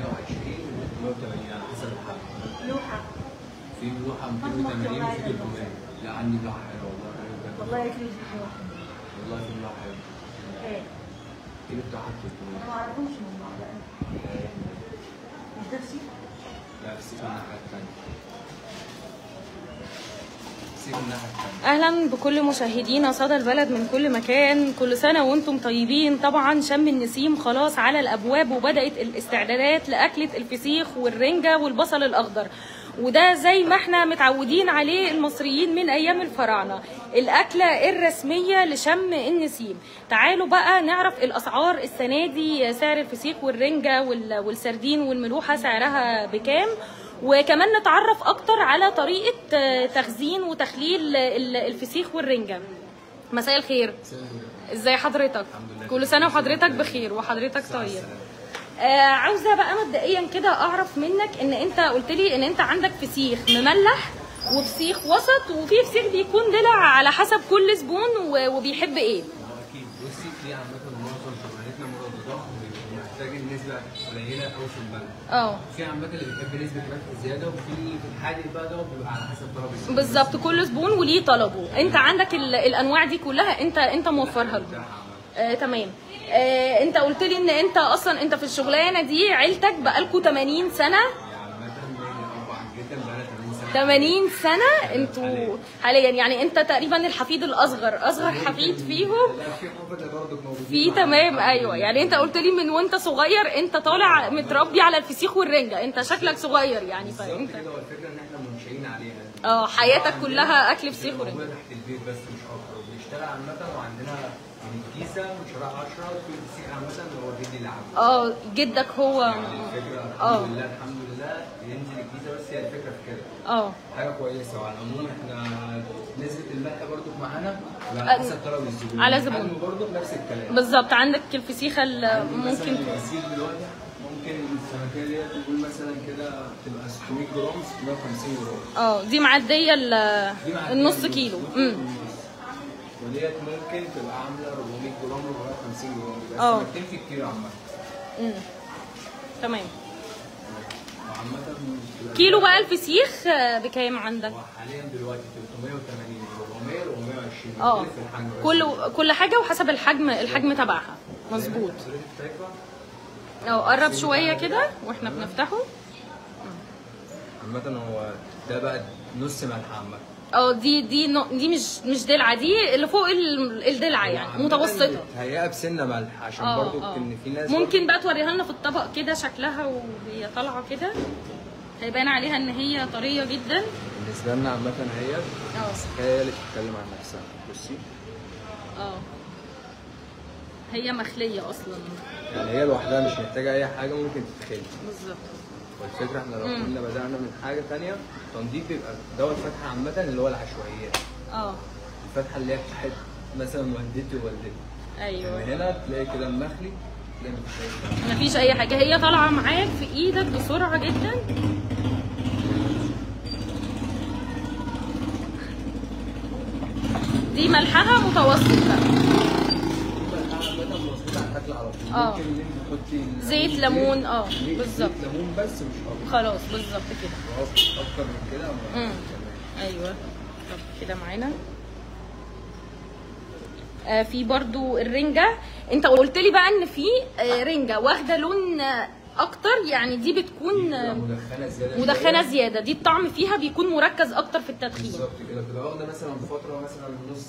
420 و 180 على حسب الحجم لوحة في لوحه 280 وفي 300 لا عندي لوحة حلوة والله. والله لوحة. والله في لوحة حلوة. إيه. الكيلو بتاعها أنا ما أعرفهمش من بعض 300 مش ده؟ لا في الناحيه الثانية سيب الناحيه الثانية أهلا بكل مشاهدينا صدى البلد من كل مكان. كل سنة وأنتم طيبين. طبعا شم النسيم خلاص على الأبواب وبدأت الاستعدادات لاكله الفسيخ والرنجة والبصل الأخضر. وده زي ما إحنا متعودين عليه المصريين من أيام الفراعنة. الأكلة الرسمية لشم النسيم. تعالوا بقى نعرف الأسعار السنة دي. سعر الفسيخ والرنجة وال- والسردين والملوحة سعرها بكام؟ وكمان نتعرف أكتر على طريقة آه، تخزين وتخليل ال- الفسيخ والرنجة. مساء الخير. إزاي حضرتك. كل سنة وحضرتك بخير وحضرتك طيب. آه عاوزة بقى مبدئيا كده أعرف منك إن أنت قلت لي إن أنت عندك فسيخ مملح وفسيخ وسط وفي فسيخ بيكون دلع على حسب كل زبون وبيحب إيه. أكيد. بصي في عامه قليله قوي في البلد. آه في عامة اللي بيحب نسبه ملح زيادة وفي في الحادق بقى ده بيبقى على حسب طلب بالظبط كل زبون وليه طلبه. أنت عندك ال- الأنواع دي كلها انت أنت موفرها له. آه، تمام. آه، أنت قلت لي إن أنت أصلا أنت في الشغلانة دي عيلتك بقالكوا 80 سنة هي عامه طبعا جدا بقى 80 سنة 80 سنه أنتوا حاليا يعني انت تقريبا الحفيد الأصغر أصغر حفيد فيهم. في. تمام أيوه. يعني انت قلت لي من وانت صغير انت طالع متربي على الفسيخ والرنجة انت شكلك صغير يعني فانت آه حياتك كلها أكل فسيخ ورنجة. تحت البيت بس مش أكتر. وبنشتغل عامة وعندنا من الكيسه من شارع 10 في الفسيخ عامه هو جدي اللي آه جدك هو. يعني آه. الحمد لله الحمد لله ينزل الكيسه بس هي الفكرة في كده. آه. حاجة كويسة. وعلى العموم إحنا نسبه الملح برضو معانا. على حسب طلب الزبون على زبون. برضو بنفس الكلام. بالظبط. عندك الفسيخه اللي ممكن الغسيل دلوقتي. ممكن السمكيه ديت نقول مثلا كده تبقى 600 جرام 650 جرام. آه. دي معدية دي النص. كيلو. امم وديت ممكن تبقى عاملة 400 جرام 450 جرام. بس آه. في الكيلو عامة. امم تمام. كيلو بقى الفسيخ آه، بكام عندك؟ حاليا دلوقتي 380 400 420 آه. كل كل حاجة وحسب الحجم الحجم تبعها. مظبوط. آه قرب شوية كده وإحنا بنفتحه. عامة هو ده بقى نص ملح عامة. آه دي دي دي مش مش دلعه دي اللي فوق ال- الدلعه يعني متوسطة. هيئة بسنة ملح عشان آه برضو آه. إن في ناس ممكن بقى توريها لنا في الطبق كده شكلها وهي طالعة كده. هيبان عليها إن هي طرية جدا. بالنسبة لنا عامة هي آه. هي اللي بتتكلم عن نفسها. بصي. آه. هي مخلية أصلا. يعني هي لوحدها مش محتاجة أي حاجة ممكن تتخلي. بالظبط. والفكرة إحنا لو. كنا بدأنا من حاجة تانية تنظيف يبقى دوت فتحة عامة اللي هو العشوائيات آه. الفتحة اللي هي بتاعت مثلا والدتي ووالدتي. أيوه. من هنا تلاقي كده المخلي تلاقي مفيش. مفيش أي حاجة. هي طالعة معاك في إيدك بسرعة جدا. دي ملحها متوسط بقى عامة مظبوط على طول. آه. ممكن إن أنت تحطي زيت ليمون آه بالظبط. زيت ليمون بس مش أكتر. خلاص بالظبط كده. خلاص أكتر من كده. امم. أيوه. طب كده معانا. آه في برضو الرنجة. أنت قلت لي بقى إن في آه رنجة واخدة لون آه، أكتر. يعني دي بتكون آه، مدخنة زيادة مدخنة شوية. زيادة. دي الطعم فيها بيكون مركز أكتر في التدخين. بالظبط كده. بتبقى واخدة مثلا فترة مثلا نص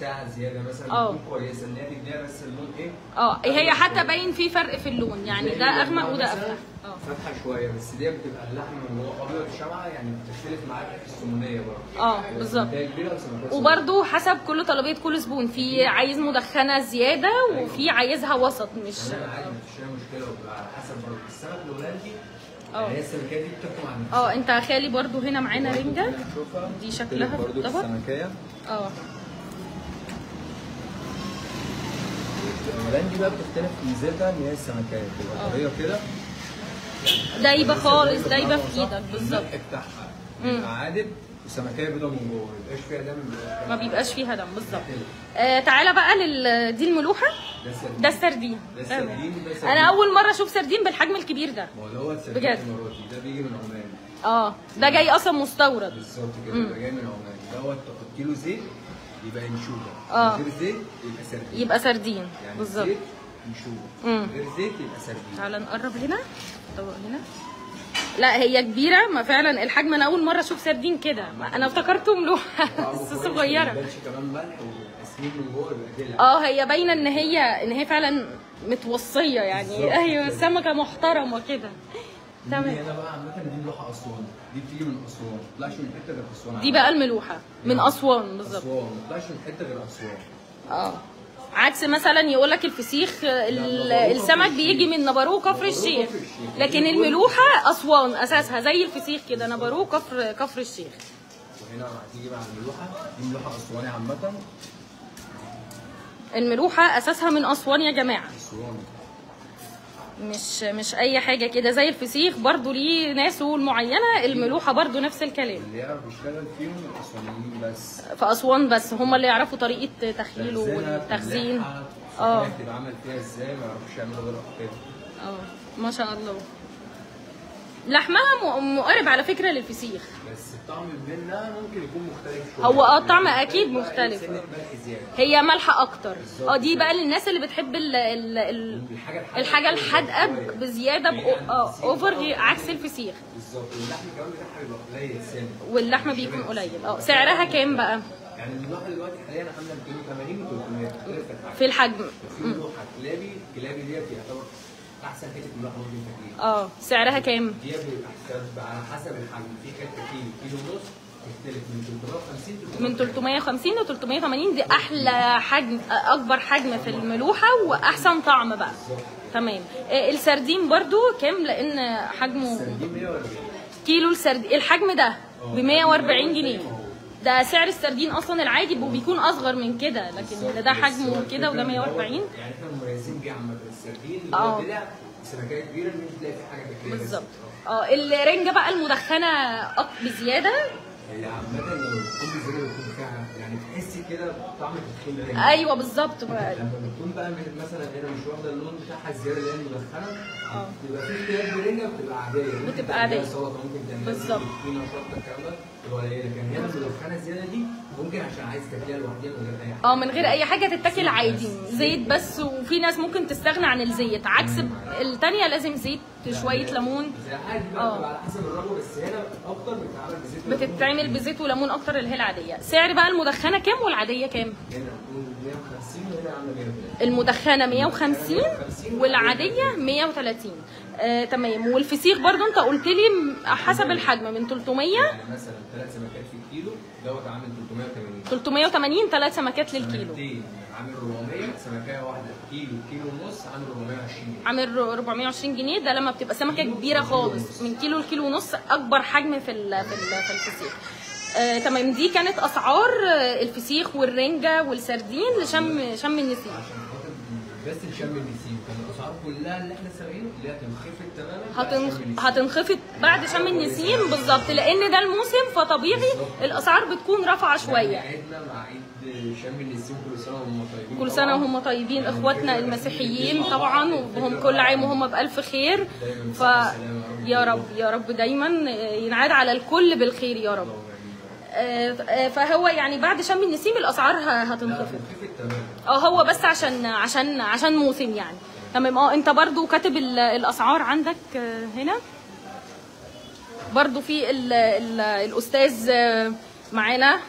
ساعه زيادة مثلا آه. كويسة إن هي تديها بس اللون إيه؟ آه هي حتى باين في فرق في اللون يعني ده أغمق وده افتح آه فاتحة شوية بس دي بتبقى اللحم اللي هو أبيض شمعه يعني بتختلف معاك في السمونيه برضه. آه بالظبط. وبرضو حسب كل طلبية كل زبون في عايز مدخنة زيادة وفي عايزها وسط مش أنا عادي مفيش مشكلة وبتبقى على حسب برضه. السمك الهولندي آه. يعني السمكية دي بتحكم عن آه أنت خالي برضو هنا معانا رنجة؟ نشوفها دي شكلها في. السمكية. آه الهولندي بقى بتختلف في ميزتها إن هي السمكية بتبقى آه. طرية كده دايبة خالص دايبة في إيدك بالظبط. بتاعها عادل وسمكيه بيضة من جوه ما بيبقاش فيها دم ما بيبقاش فيها دم بالظبط. آه تعالى بقى لل دي الملوحة. ده سردين. ده السردين. ده. السردين ده سردين. أنا أول مرة أشوف سردين بالحجم الكبير ده. ما هو بجد. الأماراتي. ده بيجي من عمان. آه ده جاي أصلا مستورد. بالظبط كده يبقى جاي من عمان. دوت تحط له زيت يبقى انشوده آه. من غير زيت يبقى سردين. يبقى سردين. يعني بالظبط. زيت. من غير زيت يبقى سردين. تعالى نقرب هنا. طبق هنا. لا هي كبيرة. ما فعلا الحجم أنا أول مرة أشوف سردين كده. أنا افتكرته ملوحه بس صغيرة. آه هي باينة إن هي إن هي فعلا متوصية يعني. أيوه. سمكة محترمة كده. تمام. عامة دي بتيجي من أسوان. ما تطلعش من حتة غير أسوان دي بقى الملوحة. من أسوان بالظبط. أسوان. ما تطلعش من حتة غير أسوان. آه. عكس مثلا يقول لك الفسيخ السمك بيجي. من نبروه كفر الشيخ. لكن الملوحة أسوان أساسها زي الفسيخ كده نبروه كفر كفر الشيخ. وهنا هتيجي بقى الملوحة. دي ملوحة أسواني عامة. الملوحة أساسها من أسوان يا جماعة. أسواني مش مش أي حاجة كده. زي الفسيخ برضو ليه ناسه المعينة الملوحة برضو نفس الكلام. اللي يعرف يشتغل فيهم الأسوانيين بس. في أسوان بس. هم اللي يعرفوا طريقة تخييله تخزينها، والتخزين آه. عامل فيها إزاي ما يعرفوش يعملوا غير كده آه. ما شاء الله. لحمها مقارب على فكرة للفسيخ. بس الطعم منها ممكن يكون مختلف شوية. هو آه الطعم يعني أكيد بقى مختلف. ملح هي مالحه أكتر. آه دي. بقى للناس اللي بتحب ال ال ال الحاجة الحادقة. بزيادة يعني اوفر بقى عكس الفسيخ. بالظبط. واللحم كمان بتاعها بيبقى قليل واللحم بيكون قليل. آه سعرها كام بقى؟ يعني اللوحه دلوقتي حاليا عاملة 280 و 300 اختلفت الحاجة في الحجم. في لوحه كلابي كلابي ديت يعتبر أحسن حتة لوحه ممكن تجيب آه سعرها كام؟ دي على حسب الحجم. في حتة كيلو ونص تختلف من 350 من 350 ل 380 دي أحلى حجم أكبر حجم في الملوحة وأحسن طعم بقى. تمام. آه، السردين برضو كام؟ لأن حجمه سردين 140 كيلو السردين الحجم ده ب 140 جنيه. ده سعر السردين أصلا العادي وبيكون أصغر من كده لكن ده حجمه كده وده 140 يعني إحنا مميزين بيه عامة السردين آه. سمكيه كبيرة ان انت تلاقي في حاجة بالظبط. آه الرنجة بقى المدخنة بزيادة. هي عامة لو بتكون زي ما بيكون فيها يعني تحسي كده طعم التدخين ده أيوه بالظبط بقى. لما بتكون بقى مثلا هنا مش واخدة اللون بتاعها الزيادة اللي هي المدخنة آه. بيبقى في اختلاف برنجة بتبقى عادية ممكن بتبقى عادية. سلطة ممكن تعمليها بالظبط. طحينه شطة الكلام ده تبقى قليلة لكن هنا المدخنة الزيادة دي ممكن عشان عايز تاكليها لوحدها من غير أي حاجة آه من غير أي حاجة تتاكل عادي زيت بس وفي ناس ممكن تستغنى عن الزيت عكس التانية لازم زيت شوية ليمون عادي آه. بقى بتبقى على حسب الرغبة بس هنا أكتر بتتعمل بزيت. بتتعمل بزيت وليمون أكتر هي العادية. سعر بقى المدخنة كام والعادية كام؟ هنا بتكون 150 وهنا عامله 130 المدخنه 150 والعاديه 130 آه تمام. والفسيخ برضو انت قلت لي حسب الحجم من 300 يعني مثلا ثلاث سمكات في الكيلو دوت عامل 380 380 ثلاث سمكات للكيلو. عامل 400 سمكيه واحدة كيلو كيلو ونص عامل 420 جنيه. عامل 420 جنيه. ده لما بتبقى سمكة كبيرة خالص من كيلو لكيلو ونص أكبر حجم في ال في, ال في الفسيخ. آه تمام. دي كانت أسعار آه، الفسيخ والرنجة والسردين لشم شم النسيم. بس الشم النسيم كان الأسعار كلها اللي إحنا سامعينه اللي هتنخفض تماما هتنخ... هتنخفض بعد شم النسيم. بالظبط. لأن ده الموسم فطبيعي الأسعار بتكون رافعة شوية. عيدنا مع عيد شم النسيم. كل سنة وهم طيبين كل سنة. وهم طيبين. يعني إخواتنا المسيحيين طبعا وهم كل عام. وهم بألف خير. ف يا رب يا رب دايما ينعاد على الكل بالخير يا رب. فهو يعني بعد شم النسيم الأسعار هتنخفض. آه هو بس عشان عشان عشان موسم يعني. تمام. آه انت برضو كاتب ال- الأسعار عندك آه، هنا؟ برضو في ال ال الأستاذ آه، معانا.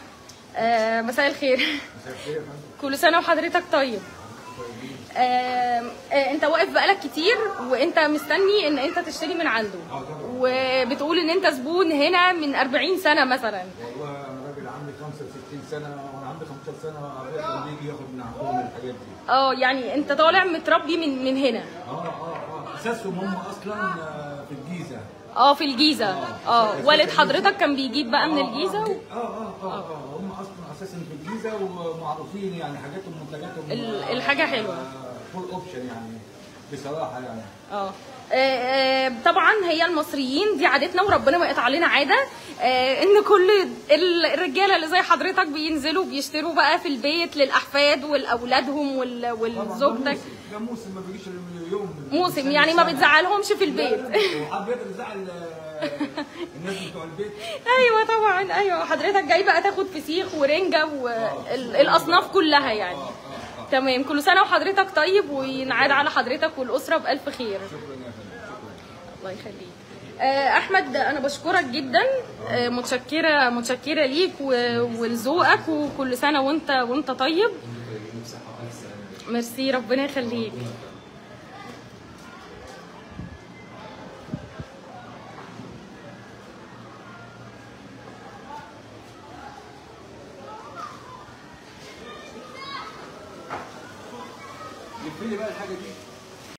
آه، مساء الخير. كل سنة وحضرتك طيب. آه، آه، انت واقف بقالك كتير وانت مستني ان انت تشتري من عنده. وبتقول ان انت زبون هنا من 40 سنة مثلا. راجل عندي 65 سنة وأنا عندي 15 سنة ابويا كان بيجي ياخد من عندهم الحاجات دي. آه يعني أنت طالع متربي من من هنا. آه آه آه. أساسهم هم أصلا آه، في الجيزة. آه في الجيزة. آه والد حضرتك كان بيجيب بقى من الجيزة و... آه آه آه آه. هم أصلا أساسا في الجيزة ومعروفين يعني حاجاتهم منتجاتهم ال- الحاجة حلوة. full option يعني. بصراحة يعني. آه. آه، آه، طبعا هي المصريين دي عادتنا وربنا ما يقطع علينا عادة. آه، إن كل ال- الرجالة اللي زي حضرتك بينزلوا بيشتروا بقى في البيت للأحفاد ولأولادهم ولزوجتك. موسم- ده موسم ما بيجيش يوم. موسم يعني ما سنة. بتزعلهمش في البيت. وحضرتك تزعل آه، الناس بتوع البيت. أيوه طبعا أيوه. حضرتك جاي بقى تاخد فسيخ ورنجة والاصناف كلها يعني. تمام. كل سنة وحضرتك طيب وينعاد على حضرتك والأسرة بألف خير. الله يخليك. آه، أحمد أنا بشكرك جدا. آه، متشكرة متشكرة ليك ولذوقك وكل سنة وأنت وأنت طيب. ميرسي ربنا يخليك.